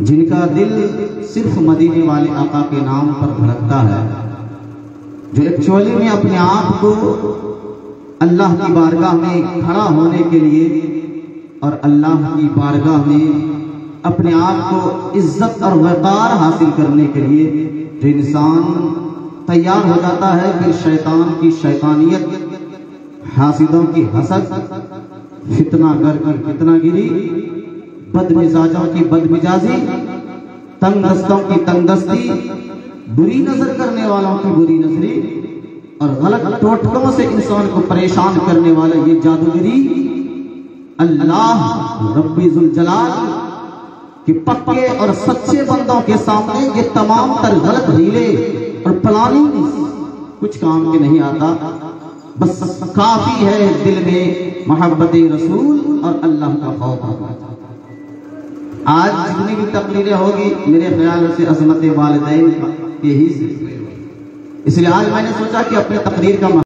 जिनका दिल सिर्फ़ मदीने वाले आका के नाम पर भड़कता है, जो एक्चुअली में अपने आप को अल्लाह की बारगाह में खड़ा होने के लिए और अल्लाह की बारगाह में अपने आप को इज़्ज़त और वकार हासिल करने के लिए जो इंसान तैयार हो जाता है, फिर शैतान की शैतानियत, हासिदों की हसद, फितना गर की फितना गिरी बदमिजाजों की बदमिजाजी, तंगदस्तों की तंगदस्ती, बुरी नज़र करने वालों की बुरी नजरी और गलत टोटकों से इंसान को परेशान करने वाला ये जादूगरी, अल्लाह रब्बी जलाल कि पक्के और सच्चे बंदों के सामने ये तमाम तर गलत हीले और प्लानिंग कुछ काम के नहीं आता। बस काफ़ी है दिल में मोहब्बत रसूल और अल्लाह का खौफ। आज जितनी भी तकलीरें होगी, मेरे ख्याल से असमत वालदेन के ही इसलिए आज मैंने सोचा कि अपने तकरीर का